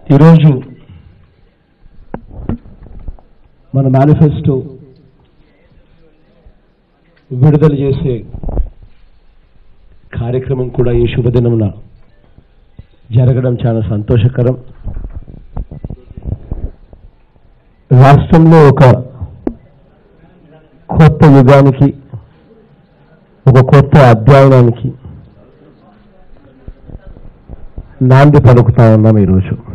ఈరోజు మన మేనిఫెస్టో విడుదల చేసే కార్యక్రమం కూడా ఈ శుభదినమున జరగడం చాలా సంతోషకరం. రాష్ట్రంలో ఒక కొత్త యుగానికి ఒక కొత్త అధ్యయనానికి నాంది పలుకుతా ఉన్నాం ఈరోజు.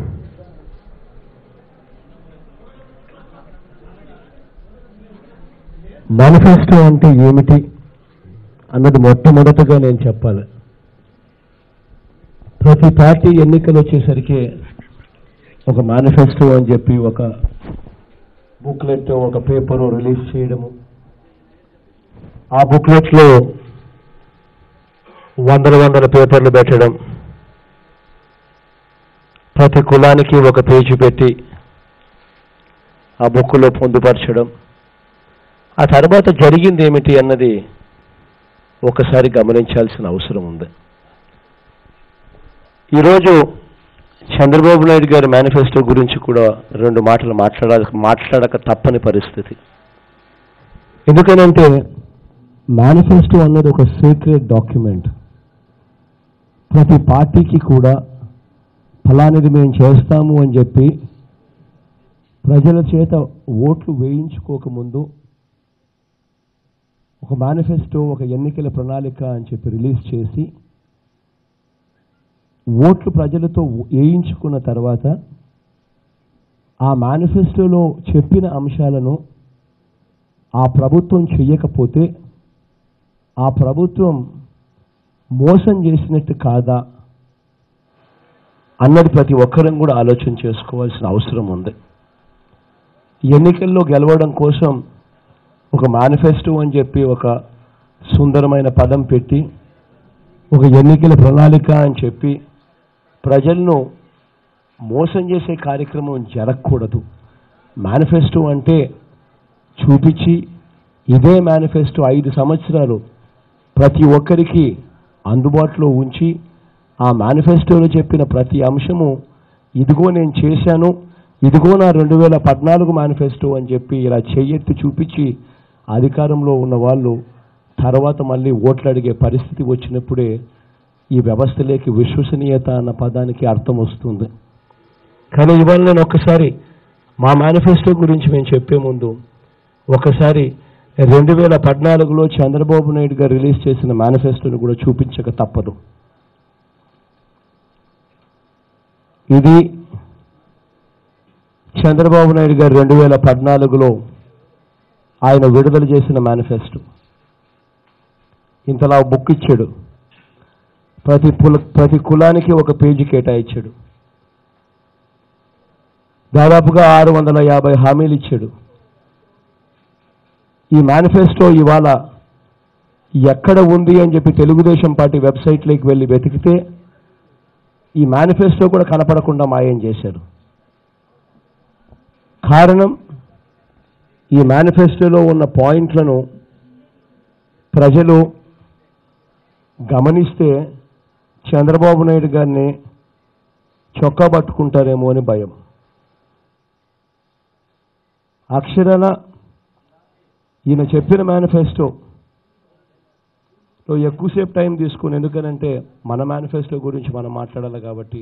మేనిఫెస్టో అంటే ఏమిటి అన్నది మొట్టమొదటగా నేను చెప్పాలి. ప్రతి పార్టీ ఎన్నికలు వచ్చేసరికి ఒక మేనిఫెస్టో అని చెప్పి ఒక బుక్లెట్ ఒక పేపర్ రిలీజ్ చేయడము. ఆ బుక్లెట్లో వందల వందల పేపర్లు పెట్టడం. ప్రతి కులానికి ఒక పేజీ పెట్టి ఆ బుక్లో పొందుపరచడం. ఆ తర్వాత జరిగింది ఏమిటి అన్నది ఒకసారి గమనించాల్సిన అవసరం ఉంది. ఈరోజు చంద్రబాబు నాయుడు గారి మేనిఫెస్టో గురించి కూడా రెండు మాటలు మాట్లాడ మాట్లాడక తప్పని పరిస్థితి. ఎందుకనంటే మేనిఫెస్టో అన్నది ఒక సీక్రెట్ డాక్యుమెంట్. ప్రతి పార్టీకి కూడా ఫలానిది మేము చేస్తాము అని చెప్పి ప్రజల చేత ఓట్లు వేయించుకోకముందు ఒక మేనిఫెస్టో ఒక ఎన్నికల ప్రణాళిక అని చెప్పి రిలీజ్ చేసి ఓట్లు ప్రజలతో వేయించుకున్న తర్వాత ఆ మేనిఫెస్టోలో చెప్పిన అంశాలను ఆ ప్రభుత్వం చెయ్యకపోతే ఆ ప్రభుత్వం మోసం చేసినట్టు కాదా అన్నది ప్రతి ఒక్కరం కూడా ఆలోచన చేసుకోవాల్సిన అవసరం ఉంది. ఎన్నికల్లో గెలవడం కోసం ఒక మేనిఫెస్టో అని చెప్పి ఒక సుందరమైన పదం పెట్టి ఒక ఎన్నికల ప్రణాళిక అని చెప్పి ప్రజలను మోసం చేసే కార్యక్రమం జరగకూడదు. మేనిఫెస్టో అంటే చూపించి ఇదే మేనిఫెస్టో ఐదు సంవత్సరాలు ప్రతి ఒక్కరికి అందుబాటులో ఉంచి ఆ మేనిఫెస్టోలో చెప్పిన ప్రతి అంశము ఇదిగో నేను చేశాను ఇదిగో నా రెండు వేల పద్నాలుగు మేనిఫెస్టో అని చెప్పి ఇలా చెయ్యెత్తి చూపించి అధికారంలో ఉన్న వాళ్ళు తర్వాత మళ్ళీ ఓట్లు అడిగే పరిస్థితి వచ్చినప్పుడే ఈ వ్యవస్థలోకి విశ్వసనీయత అన్న పదానికి అర్థం వస్తుంది. కానీ ఇవాళ నేను ఒక్కసారి మా మేనిఫెస్టో గురించి మేము చెప్పే ముందు ఒకసారి రెండు వేల పద్నాలుగులో చంద్రబాబు నాయుడు గారు రిలీజ్ చేసిన మేనిఫెస్టోని కూడా చూపించక తప్పదు. ఇది చంద్రబాబు నాయుడు గారు రెండు వేల పద్నాలుగులో ఆయన విడుదల చేసిన మేనిఫెస్టో. ఇంతలా బుక్ ఇచ్చాడు. ప్రతి పుల ప్రతి కులానికి ఒక పేజీ కేటాయించాడు. దాదాపుగా ఆరు వందల యాభై హామీలు ఇచ్చాడు. ఈ మేనిఫెస్టో ఇవాళ ఎక్కడ ఉంది అని చెప్పి తెలుగుదేశం పార్టీ వెబ్సైట్లోకి వెళ్ళి వెతికితే ఈ మేనిఫెస్టో కూడా కనపడకుండా మాయం చేశారు. కారణం ఈ మేనిఫెస్టోలో ఉన్న పాయింట్లను ప్రజలు గమనిస్తే చంద్రబాబు నాయుడు గారిని చొక్కా పట్టుకుంటారేమో అని భయం. అక్షరాల ఈయన చెప్పిన మేనిఫెస్టోలో ఎక్కువసేపు టైం తీసుకుని ఎందుకనంటే మన మేనిఫెస్టో గురించి మనం మాట్లాడాలి కాబట్టి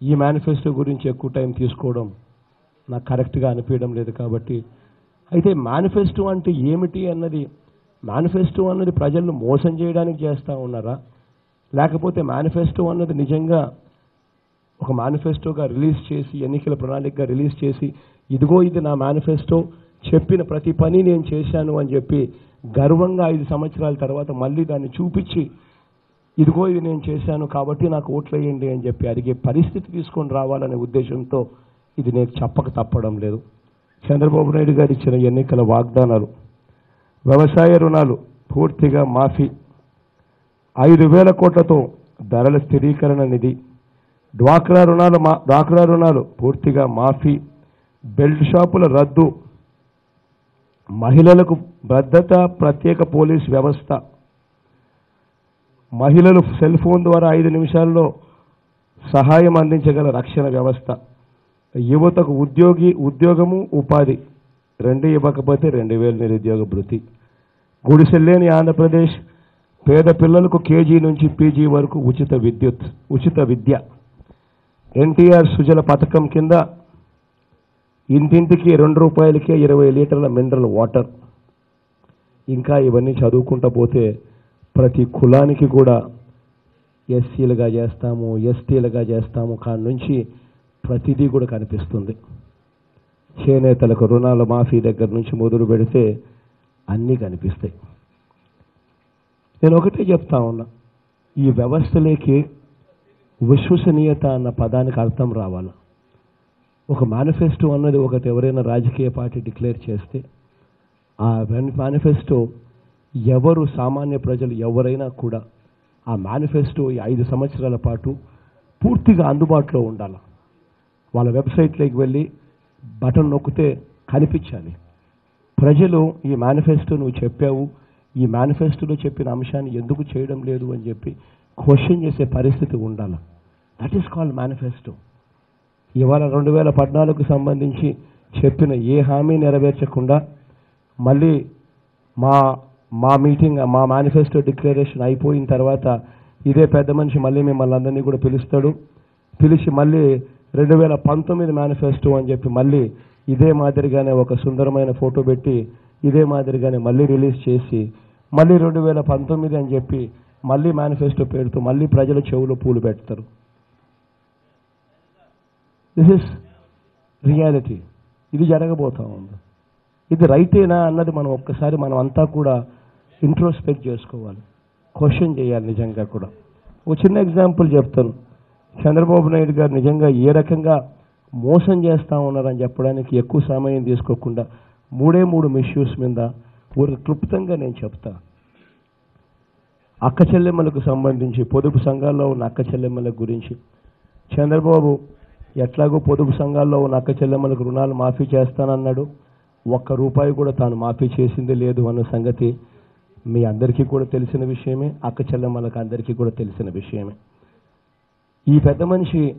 ఈ మేనిఫెస్టో గురించి ఎక్కువ టైం తీసుకోవడం నాకు కరెక్ట్గా అనిపించడం లేదు కాబట్టి అయితే మేనిఫెస్టో అంటే ఏమిటి అన్నది మేనిఫెస్టో అన్నది ప్రజలను మోసం చేయడానికి చేస్తూ ఉన్నారా? లేకపోతే మేనిఫెస్టో అన్నది నిజంగా ఒక మేనిఫెస్టోగా రిలీజ్ చేసి ఎన్నికల ప్రణాళికగా రిలీజ్ చేసి ఇదిగో ఇది నా మేనిఫెస్టో చెప్పిన ప్రతి పని నేను చేశాను అని చెప్పి గర్వంగా ఐదు సంవత్సరాల తర్వాత మళ్ళీ దాన్ని చూపించి ఇదిగో ఇది నేను చేశాను కాబట్టి నాకు ఓట్లు అని చెప్పి అడిగే పరిస్థితి తీసుకొని రావాలనే ఉద్దేశంతో ఇది నేను చెప్పక తప్పడం లేదు. చంద్రబాబు నాయుడు గారు ఇచ్చిన ఎన్నికల వాగ్దానాలు వ్యవసాయ రుణాలు పూర్తిగా మాఫీ ఐదు వేల కోట్లతో ధరల స్థిరీకరణ నిధి డ్వాక్రా రుణాలు మా డ్వాక్రా రుణాలు పూర్తిగా మాఫీ బెల్ట్ షాపుల రద్దు మహిళలకు భద్రత ప్రత్యేక పోలీస్ వ్యవస్థ. మహిళలు సెల్ ఫోన్ ద్వారా ఐదు నిమిషాల్లో సహాయం అందించగల రక్షణ వ్యవస్థ. యువతకు ఉద్యోగి ఉద్యోగము ఉపాధి. రెండు ఇవ్వకపోతే రెండు వేలు నిరుద్యోగ భృతి గుడిసెల్లేని ఆంధ్రప్రదేశ్ పేద పిల్లలకు కేజీ నుంచి పీజీ వరకు ఉచిత విద్యుత్ ఉచిత విద్య. ఎన్టీఆర్ సుజల పథకం కింద ఇంటింటికి రెండు రూపాయలకే ఇరవై లీటర్ల మినరల్ వాటర్. ఇంకా ఇవన్నీ చదువుకుంటా పోతే ప్రతి కులానికి కూడా ఎస్సీలుగా చేస్తాము ఎస్టీలుగా చేస్తాము. కాడి నుంచి ప్రతిదీ కూడా కనిపిస్తుంది. చేనేతలకు రుణాల మాఫీ దగ్గర నుంచి మొదలు పెడితే అన్నీ కనిపిస్తాయి. నేను ఒకటే చెప్తా ఉన్నా ఈ వ్యవస్థలోకి విశ్వసనీయత అన్న పదానికి అర్థం రావాలి. ఒక మేనిఫెస్టో అన్నది ఒకటి ఎవరైనా రాజకీయ పార్టీ డిక్లేర్ చేస్తే ఆ మేనిఫెస్టో ఎవరు సామాన్య ప్రజలు ఎవరైనా కూడా ఆ మేనిఫెస్టో ఈ ఐదు సంవత్సరాల పాటు పూర్తిగా అందుబాటులో ఉండాలి? వాళ్ళ వెబ్సైట్లోకి వెళ్ళి బటన్ నొక్కితే కనిపించాలి. ప్రజలు ఈ మేనిఫెస్టో నువ్వు చెప్పావు ఈ మేనిఫెస్టోలో చెప్పిన అంశాన్ని ఎందుకు చేయడం లేదు అని చెప్పి క్వశ్చన్ చేసే పరిస్థితి ఉండాలి. దట్ ఈస్ కాల్డ్ మేనిఫెస్టో ఇవాళ రెండు వేల పద్నాలుగుకు సంబంధించి చెప్పిన ఏ హామీ నెరవేర్చకుండా మళ్ళీ మా మా మీటింగ్ మా మేనిఫెస్టో డిక్లరేషన్ అయిపోయిన తర్వాత ఇదే పెద్ద మనిషి మళ్ళీ మిమ్మల్ని అందరినీ కూడా పిలుస్తాడు. పిలిచి మళ్ళీ రెండు వేల పంతొమ్మిది మేనిఫెస్టో అని చెప్పి మళ్ళీ ఇదే మాదిరిగానే ఒక సుందరమైన ఫోటో పెట్టి ఇదే మాదిరిగానే మళ్ళీ రిలీజ్ చేసి మళ్ళీ రెండు వేల పంతొమ్మిది అని చెప్పి మళ్ళీ మేనిఫెస్టో పేరుతో మళ్ళీ ప్రజల చెవులో పూలు పెడతారు. దిస్ ఇస్ రియాలిటీ ఇది జరగబోతా ఉంది. ఇది రైటేనా అన్నది మనం ఒక్కసారి మనం అంతా కూడా ఇంట్రోస్పెక్ట్ చేసుకోవాలి. క్వశ్చన్ చేయాలి నిజంగా కూడా. ఒక చిన్న ఎగ్జాంపుల్ చెప్తాను. చంద్రబాబు నాయుడు గారు నిజంగా ఏ రకంగా మోసం చేస్తూ ఉన్నారని చెప్పడానికి ఎక్కువ సమయం తీసుకోకుండా మూడే మూడు మిష్యూస్ మీద ఒక క్లుప్తంగా నేను చెప్తా. అక్క చెల్లెమ్మలకు సంబంధించి పొదుపు సంఘాల్లో ఉన్న అక్క చెల్లెమ్మల గురించి. చంద్రబాబు ఎట్లాగో పొదుపు సంఘాల్లో ఉన్న అక్క చెల్లెమ్మలకు రుణాలు మాఫీ చేస్తానన్నాడు. ఒక్క రూపాయి కూడా తాను మాఫీ చేసింది లేదు అన్న సంగతి మీ అందరికీ కూడా తెలిసిన విషయమే అక్క చెల్లెమ్మలకు అందరికీ కూడా తెలిసిన విషయమే. ఈ పెద్ద మనిషి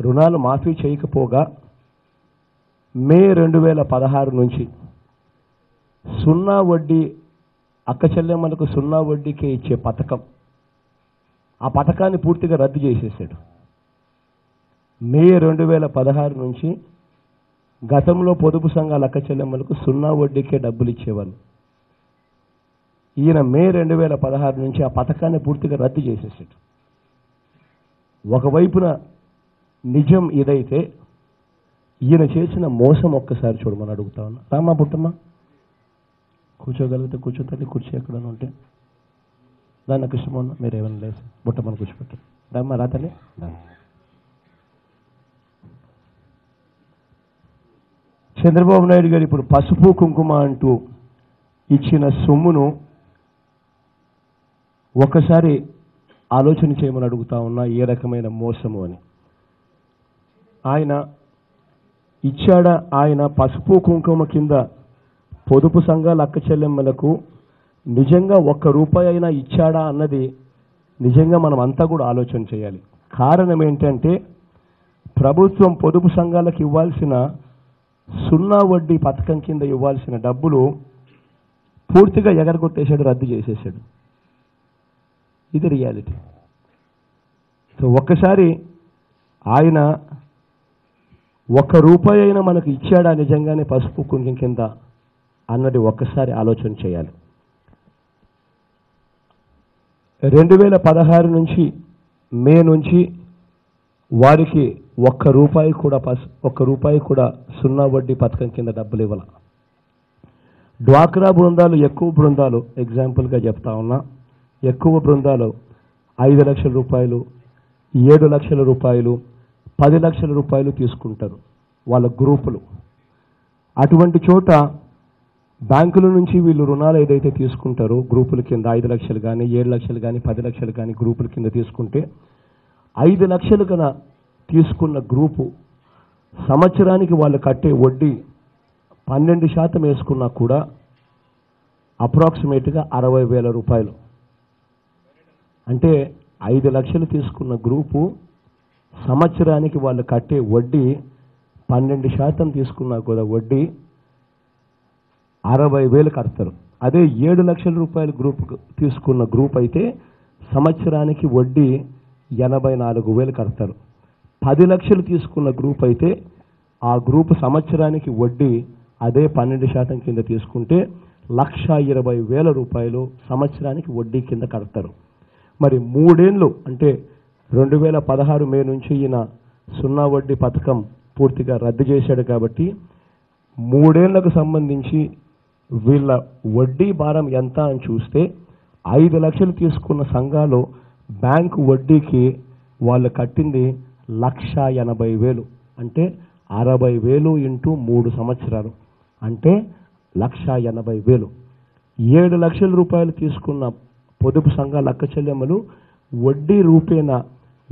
రుణాలు మాఫీ చేయకపోగా మే రెండు వేల పదహారు నుంచి సున్నా వడ్డీ అక్క చెల్లెమ్మలకు సున్నా వడ్డీకే ఇచ్చే పథకం. ఆ పథకాన్ని పూర్తిగా రద్దు చేసేసాడు. మే రెండు వేల పదహారు నుంచి గతంలో పొదుపు సంఘాల అక్క చెల్లెమ్మలకు సున్నా వడ్డీకే డబ్బులు ఇచ్చేవాళ్ళు. ఈయన మే రెండు వేల పదహారు నుంచి ఆ పథకాన్ని పూర్తిగా రద్దు చేసేసాడు. ఒకవైపున నిజం ఏదైతే ఈయన చేసిన మోసం ఒక్కసారి చూడమని అడుగుతా ఉన్నా. రామా పుట్టమ్మా. కూర్చోగలిగితే కూర్చోతండి కుర్చీ ఎక్కడైనా ఉంటే. దాన్ని నాకు ఇష్టం ఉన్నా మీరు ఏమైనా లేదు బుట్టమని కూర్చోపెట్టారు రామ్మా రాతలే తల్లి. చంద్రబాబు నాయుడు గారు ఇప్పుడు పసుపు కుంకుమ అంటూ ఇచ్చిన సొమ్మును ఒకసారి ఆలోచన చేయమని అడుగుతా ఉన్నా ఏ రకమైన మోసము అని. ఆయన ఇచ్చాడా ఆయన పసుపు కుంకుమ కింద పొదుపు సంఘాల అక్క చెల్లెమ్మలకు నిజంగా ఒక్క రూపాయి అయినా ఇచ్చాడా అన్నది నిజంగా మనం అంతా కూడా ఆలోచన చేయాలి. కారణం ఏంటంటే ప్రభుత్వం పొదుపు సంఘాలకు ఇవ్వాల్సిన సున్నా వడ్డీ పథకం కింద ఇవ్వాల్సిన డబ్బులు పూర్తిగా ఎగరగొట్టేశాడు రద్దు చేసేసాడు ఇది రియాలిటీ. సో ఒక్కసారి ఆయన ఒక్క రూపాయి అయినా మనకు ఇచ్చాడా నిజంగానే పసుపు కుంకం కింద అన్నది ఒక్కసారి ఆలోచన చేయాలి. రెండు వేల పదహారు నుంచి మే నుంచి వారికి ఒక్క రూపాయి కూడా పసు ఒక్క రూపాయి కూడా సున్నా వడ్డీ పథకం కింద డబ్బులు ఇవ్వాల. డ్వాక్రా బృందాలు ఎక్కువ బృందాలు ఎగ్జాంపుల్గా చెప్తా ఉన్నా. ఎక్కువ బృందాలు ఐదు లక్షల రూపాయలు ఏడు లక్షల రూపాయలు పది లక్షల రూపాయలు తీసుకుంటారు వాళ్ళ గ్రూపులు. అటువంటి చోట బ్యాంకుల నుంచి వీళ్ళు రుణాలు ఏదైతే తీసుకుంటారో గ్రూపుల కింద ఐదు లక్షలు కానీ ఏడు లక్షలు కానీ పది లక్షలు కానీ గ్రూపుల కింద తీసుకుంటే ఐదు లక్షలు కన తీసుకున్న గ్రూపు సంవత్సరానికి వాళ్ళు కట్టే వడ్డీ పన్నెండు శాతం వేసుకున్నా కూడా అప్రాక్సిమేట్గా అరవై వేల రూపాయలు. అంటే ఐదు లక్షలు తీసుకున్న గ్రూపు సంవత్సరానికి వాళ్ళు కట్టే వడ్డీ పన్నెండు శాతం తీసుకున్నా కూడా వడ్డీ అరవై వేలు కడతారు. అదే ఏడు లక్షల రూపాయల గ్రూప్ తీసుకున్న గ్రూప్ అయితే సంవత్సరానికి వడ్డీ ఎనభై నాలుగు వేలు కడతారు. పది లక్షలు తీసుకున్న గ్రూప్ అయితే ఆ గ్రూప్ సంవత్సరానికి వడ్డీ అదే పన్నెండు శాతం కింద తీసుకుంటే లక్ష ఇరవై వేల రూపాయలు సంవత్సరానికి వడ్డీ కింద కడతారు. మరి మూడేళ్ళు అంటే రెండు వేల పదహారు మే నుంచి ఈయన సున్నా వడ్డీ పథకం పూర్తిగా రద్దు చేశాడు కాబట్టి మూడేళ్ళకు సంబంధించి వీళ్ళ వడ్డీ భారం ఎంత అని చూస్తే ఐదు లక్షలు తీసుకున్న సంఘాలు బ్యాంకు వడ్డీకి వాళ్ళు కట్టింది లక్ష ఎనభై వేలు అంటే అరవై వేలు ఇంటూ మూడు సంవత్సరాలు అంటే లక్ష ఎనభై వేలు. ఏడు లక్షల రూపాయలు తీసుకున్న పొదుపు సంఘాల అక్క చెల్లెమ్మలు వడ్డీ రూపేణ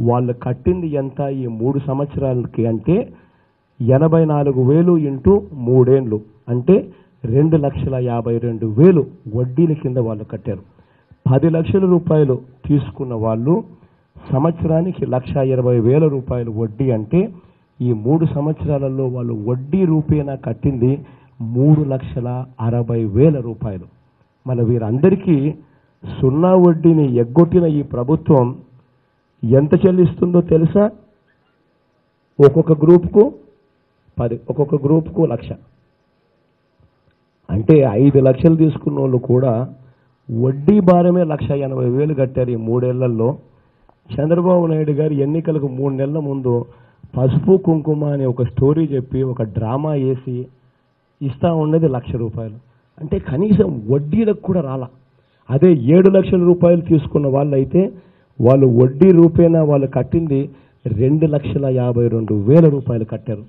వాళ్ళు కట్టింది ఎంత ఈ మూడు సంవత్సరాలకి అంటే ఎనభై నాలుగు వేలు ఇంటూ మూడేండ్లు. అంటే రెండు లక్షల యాభై రెండు వేలు వడ్డీల కింద వాళ్ళు కట్టారు. పది లక్షల రూపాయలు తీసుకున్న వాళ్ళు సంవత్సరానికి లక్ష ఇరవై వేల రూపాయలు వడ్డీ అంటే ఈ మూడు సంవత్సరాలలో వాళ్ళు వడ్డీ రూపేణా కట్టింది మూడు లక్షల అరవై వేల రూపాయలు. మన వీరందరికీ సున్నా వడ్డీని ఎగ్గొట్టిన ఈ ప్రభుత్వం ఎంత చెల్లిస్తుందో తెలుసా? ఒక్కొక్క గ్రూప్కు పది ఒక్కొక్క గ్రూప్కు లక్ష. అంటే ఐదు లక్షలు తీసుకున్న వాళ్ళు కూడా వడ్డీ భారమే లక్ష ఎనభై వేలు కట్టారు ఈ మూడేళ్ళలో. చంద్రబాబు నాయుడు గారు ఎన్నికలకు మూడు నెలల ముందు పసుపు కుంకుమ అనే ఒక స్టోరీ చెప్పి ఒక డ్రామా వేసి ఇస్తా ఉన్నది లక్ష రూపాయలు. అంటే కనీసం వడ్డీలకు కూడా రాలా. అదే ఏడు లక్షల రూపాయలు తీసుకున్న వాళ్ళైతే వాళ్ళు వడ్డీ రూపేణా వాళ్ళు కట్టింది రెండు లక్షల యాభై రెండు వేల రూపాయలు కట్టారు.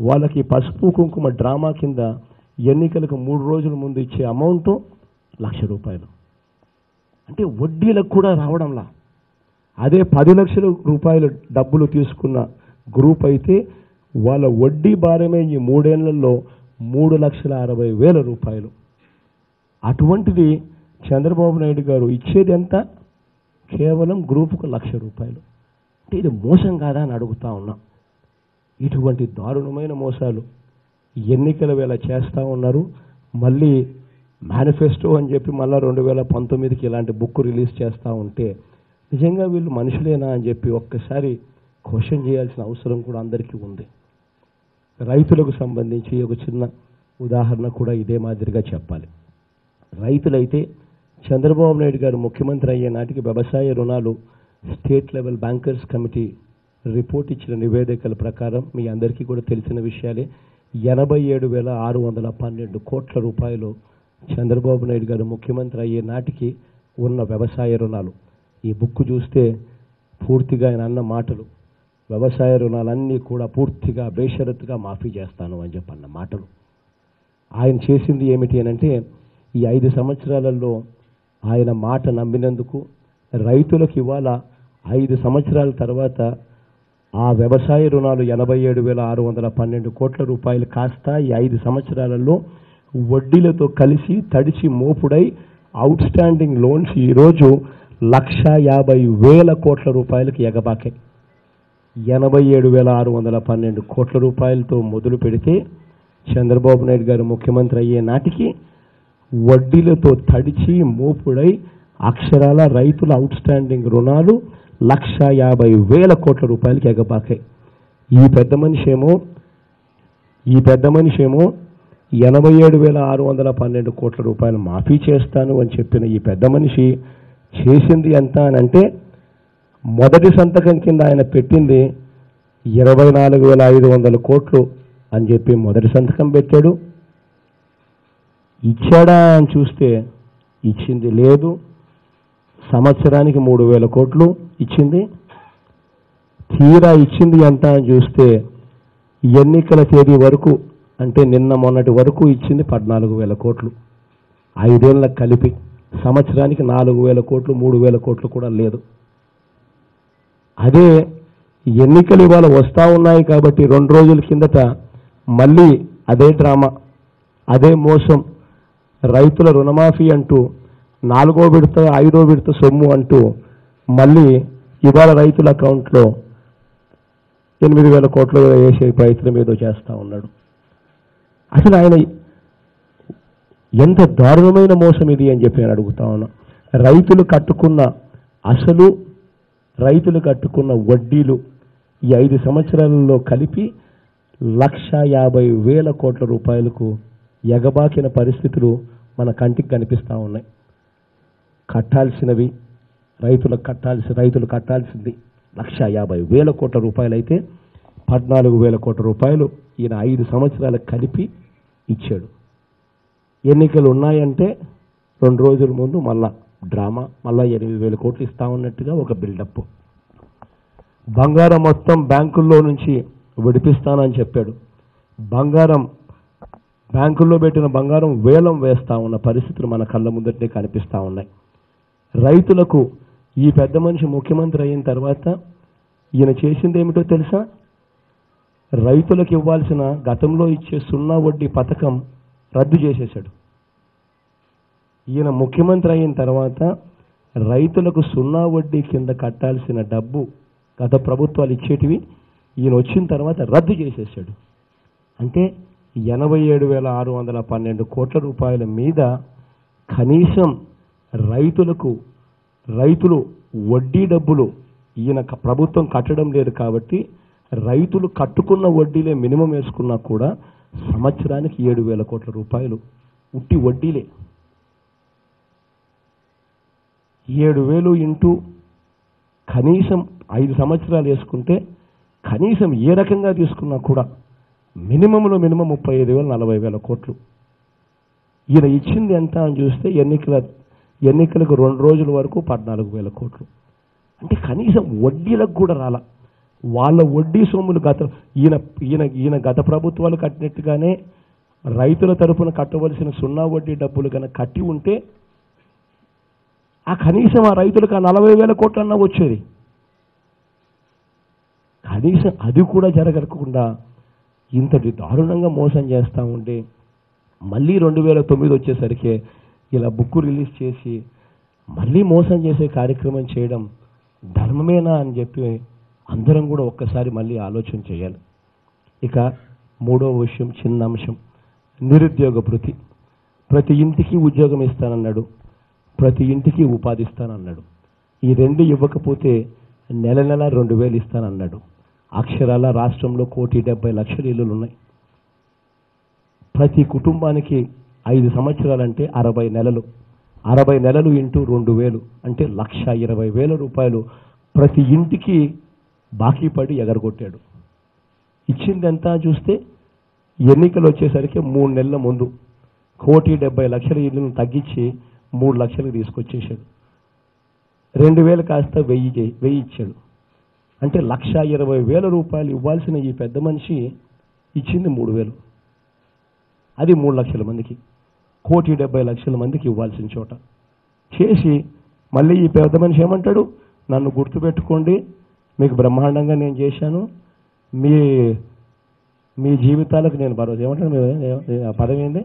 వాళ్ళకి పసుపు కుంకుమ డ్రామా కింద ఎన్నికలకు మూడు రోజుల ముందు ఇచ్చే అమౌంట్ లక్ష రూపాయలు. అంటే వడ్డీలకు కూడా రావడంలా. అదే పది లక్షల రూపాయలు డబ్బులు తీసుకున్న గ్రూప్ అయితే వాళ్ళ వడ్డీ భారమే ఈ మూడేళ్ళలో మూడు లక్షల అరవై వేల రూపాయలు. అటువంటిది చంద్రబాబు నాయుడు గారు ఇచ్చేది ఎంత? కేవలం గ్రూపుకు లక్ష రూపాయలు. అంటే ఇది మోసం కాదా అని అడుగుతా ఉన్నాం. ఇటువంటి దారుణమైన మోసాలు ఎన్నికల వేళ చేస్తూ ఉన్నారు. మళ్ళీ మేనిఫెస్టో అని చెప్పి మళ్ళీ రెండు వేల పంతొమ్మిదికి ఇలాంటి బుక్ రిలీజ్ చేస్తూ ఉంటే నిజంగా వీళ్ళు మనుషులేనా అని చెప్పి ఒక్కసారి క్వశ్చన్ చేయాల్సిన అవసరం కూడా అందరికీ ఉంది. రైతులకు సంబంధించి ఒక చిన్న ఉదాహరణ కూడా ఇదే మాదిరిగా చెప్పాలి. రైతులైతే చంద్రబాబు నాయుడు గారు ముఖ్యమంత్రి అయ్యే నాటికి వ్యవసాయ రుణాలు state level bankers committee report ఇచ్చిన నివేదికల ప్రకారం మీ అందరికీ కూడా తెలిసిన విషయాలే. ఎనభై ఏడు వేల ఆరు వందల పన్నెండు కోట్ల రూపాయలు చంద్రబాబు నాయుడు గారు ముఖ్యమంత్రి అయ్యే నాటికి ఉన్న వ్యవసాయ రుణాలు. ఈ బుక్ చూస్తే పూర్తిగా ఆయన అన్న మాటలు. వ్యవసాయ రుణాలన్నీ కూడా పూర్తిగా బేషరత్తుగా మాఫీ చేస్తాను అని చెప్పన్న మాటలు. ఆయన చేసింది ఏమిటి అని అంటే ఈ ఐదు సంవత్సరాలలో ఆయన మాట నమ్మినందుకు రైతులకు ఇవాళ ఐదు సంవత్సరాల తర్వాత ఆ వ్యవసాయ రుణాలు ఎనభై ఏడు వేల ఆరు వందల పన్నెండు కోట్ల రూపాయలు కాస్త ఈ ఐదు సంవత్సరాలలో వడ్డీలతో కలిసి తడిచి మోపుడై అవుట్ స్టాండింగ్ లోన్స్ ఈరోజు లక్ష యాభై వేల కోట్ల రూపాయలకు ఎగబాకాయి ఎనభై ఏడు వేల ఆరు వందల పన్నెండు కోట్ల రూపాయలతో మొదలు పెడితే చంద్రబాబు నాయుడు గారు ముఖ్యమంత్రి అయ్యే నాటికి వడ్డీలతో తడిచి మోపుడై అక్షరాల రైతుల అవుట్ స్టాండింగ్ రుణాలు లక్ష యాభై వేల కోట్ల రూపాయలకి ఎగబాకాయి ఈ పెద్ద మనిషి ఏమో ఈ పెద్ద మనిషి ఏమో ఎనభై ఏడు వేల ఆరు వందల పన్నెండు కోట్ల రూపాయలు మాఫీ చేస్తాను అని చెప్పిన ఈ పెద్ద మనిషి చేసింది ఎంత అని అంటే మొదటి సంతకం కింద ఆయన పెట్టింది ఇరవై నాలుగు వేల ఐదు వందల కోట్లు అని చెప్పి మొదటి సంతకం పెట్టాడు. ఇచ్చాడా అని చూస్తే ఇచ్చింది లేదు. సంవత్సరానికి మూడు వేల కోట్లు ఇచ్చింది. తీరా ఇచ్చింది ఎంత అని చూస్తే ఎన్నికల తేదీ వరకు అంటే నిన్న మొన్నటి వరకు ఇచ్చింది పద్నాలుగు వేల కోట్లు. ఐదేళ్ళకి కలిపి సంవత్సరానికి నాలుగు వేల కోట్లు మూడు వేల కోట్లు కూడా లేదు. అదే ఎన్నికలు ఇవాళ వస్తూ ఉన్నాయి కాబట్టి రెండు రోజుల కిందట మళ్ళీ అదే డ్రామా అదే మోసం రైతుల రుణమాఫీ అంటూ నాలుగో విడత ఐదో విడత సొమ్ము అంటూ మళ్ళీ ఇవాళ రైతుల అకౌంట్లో ఎనిమిది వేల కోట్లు వేసే ప్రయత్నం ఏదో చేస్తూ ఉన్నాడు. అసలు ఆయన ఎంత దారుణమైన మోసం ఇది అని చెప్పి నేను అడుగుతా ఉన్నా. రైతులు కట్టుకున్న అసలు రైతులు కట్టుకున్న వడ్డీలు ఈ ఐదు సంవత్సరాలలో కలిపి లక్ష యాభై వేల కోట్ల రూపాయలకు ఎగబాకిన పరిస్థితులు మన కంటికి కనిపిస్తూ ఉన్నాయి. కట్టాల్సినవి రైతులకు కట్టాల్సి రైతులు కట్టాల్సింది లక్ష యాభై వేల కోట్ల రూపాయలు అయితే పద్నాలుగు వేల కోట్ల రూపాయలు ఈయన ఐదు సంవత్సరాలకు కలిపి ఇచ్చాడు. ఎన్నికలు ఉన్నాయంటే రెండు రోజుల ముందు మళ్ళా డ్రామా మళ్ళా ఎనిమిది వేల కోట్లు ఇస్తా ఉన్నట్టుగా ఒక బిల్డప్. బంగారం మొత్తం బ్యాంకుల్లో నుంచి విడిపిస్తానని చెప్పాడు. బంగారం బ్యాంకుల్లో పెట్టిన బంగారం వేలం వేస్తూ ఉన్న పరిస్థితులు మన కళ్ళ ముందటే కనిపిస్తా ఉన్నాయి. రైతులకు ఈ పెద్ద మనిషి ముఖ్యమంత్రి అయిన తర్వాత ఈయన చేసింది ఏమిటో తెలుసా? రైతులకు ఇవ్వాల్సిన గతంలో ఇచ్చే సున్నా వడ్డీ పథకం రద్దు చేసేశాడు. ఈయన ముఖ్యమంత్రి అయిన తర్వాత రైతులకు సున్నా వడ్డీ కింద కట్టాల్సిన డబ్బు గత ప్రభుత్వాలు ఇచ్చేటివి ఈయన వచ్చిన తర్వాత రద్దు చేసేసాడు అంటే ఎనభై ఏడు వేల ఆరు వందల పన్నెండు కోట్ల రూపాయల మీద కనీసం రైతులకు రైతులు వడ్డీ డబ్బులు ఈయన ప్రభుత్వం కట్టడం లేదు కాబట్టి రైతులు కట్టుకున్న వడ్డీలే మినిమం వేసుకున్నా కూడా సంవత్సరానికి ఏడు వేల కోట్ల రూపాయలు ఉట్టి వడ్డీలే. ఏడు వేలు ఇంటూ కనీసం ఐదు సంవత్సరాలు వేసుకుంటే కనీసం ఏ రకంగా తీసుకున్నా కూడా మినిమంలో మినిమం ముప్పై ఐదు వేల నలభై వేల కోట్లు. ఈయన ఇచ్చింది ఎంత అని చూస్తే ఎన్నికల ఎన్నికలకు రెండు రోజుల వరకు పద్నాలుగు వేల కోట్లు. అంటే కనీసం వడ్డీలకు కూడా రాల. వాళ్ళ వడ్డీ సొమ్ములు గత ఈయన ఈయన ఈయన గత ప్రభుత్వాలు కట్టినట్టుగానే రైతుల తరపున కట్టవలసిన సున్నా వడ్డీ డబ్బులు కనుక కట్టి ఉంటే ఆ కనీసం ఆ రైతులకు ఆ నలభై వేల కోట్లన్నా వచ్చేది. కనీసం అది కూడా జరగకుండా ఇంతటి దారుణంగా మోసం చేస్తూ ఉంటే మళ్ళీ రెండు వేల తొమ్మిది వచ్చేసరికి ఇలా బుక్ రిలీజ్ చేసి మళ్ళీ మోసం చేసే కార్యక్రమం చేయడం ధర్మమేనా అని చెప్పి అందరం కూడా ఒక్కసారి మళ్ళీ ఆలోచన చేయాలి. ఇక మూడో విషయం చిన్న అంశం. నిరుద్యోగ భృతి. ప్రతి ఇంటికి ఉద్యోగం ఇస్తానన్నాడు. ప్రతి ఇంటికి ఉపాధి ఇస్తానన్నాడు. ఈ రెండు ఇవ్వకపోతే నెల నెల రెండు వేలు ఇస్తానన్నాడు. అక్షరాల రాష్ట్రంలో కోటి డెబ్బై లక్షల ఇల్లులు ఉన్నాయి. ప్రతి కుటుంబానికి ఐదు సంవత్సరాలంటే అరవై నెలలు. అరవై నెలలు ఇంటూ రెండు వేలు. అంటే లక్ష ఇరవై వేల రూపాయలు ప్రతి ఇంటికి బాకీ పడి ఎగరగొట్టాడు. ఇచ్చిందంతా చూస్తే ఎన్నికలు వచ్చేసరికి మూడు నెలల ముందు కోటి డెబ్బై లక్షల ఇల్లును తగ్గించి మూడు లక్షలకు తీసుకొచ్చేసాడు రెండు వేలు కాస్త వెయ్యి వెయ్యి ఇచ్చాడు. అంటే లక్ష ఇరవై వేల రూపాయలు ఇవ్వాల్సిన ఈ పెద్ద మనిషి ఇచ్చింది మూడు వేలు. అది మూడు లక్షల మందికి కోటి డెబ్బై లక్షల మందికి ఇవ్వాల్సిన చోట. చేసి మళ్ళీ ఈ పెద్ద మనిషి ఏమంటాడు? నన్ను గుర్తుపెట్టుకోండి మీకు బ్రహ్మాండంగా నేను చేశాను మీ మీ జీవితాలకు నేను భరోసా. ఏమంటాడు మీరు? పదం ఏంది?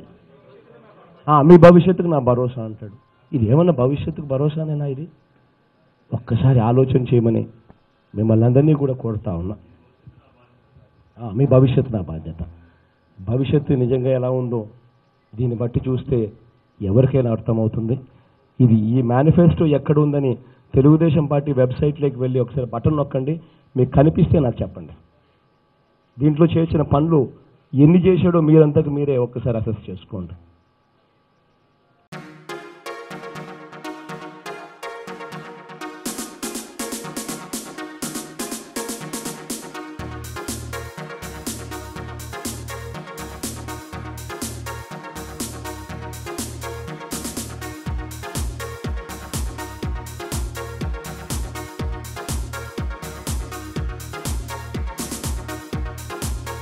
మీ భవిష్యత్తుకు నా భరోసా అంటాడు. ఇది ఏమన్నా భవిష్యత్తుకు భరోసానేనా ఇది? ఒక్కసారి ఆలోచన చేయమని. మిమ్మల్ని అందరినీ కూడా కోరుతా ఉన్నా. మీ భవిష్యత్తు నా బాధ్యత. భవిష్యత్తు నిజంగా ఎలా ఉందో దీన్ని బట్టి చూస్తే ఎవరికైనా అర్థమవుతుంది. ఇది ఈ మేనిఫెస్టో ఎక్కడ ఉందని తెలుగుదేశం పార్టీ వెబ్సైట్లోకి వెళ్ళి ఒకసారి బటన్ నొక్కండి. మీకు కనిపిస్తే నాకు చెప్పండి. దీంట్లో చేసిన పనులు ఎన్ని చేశాడో మీరంతకు మీరే ఒక్కసారి అసెస్ చేసుకోండి.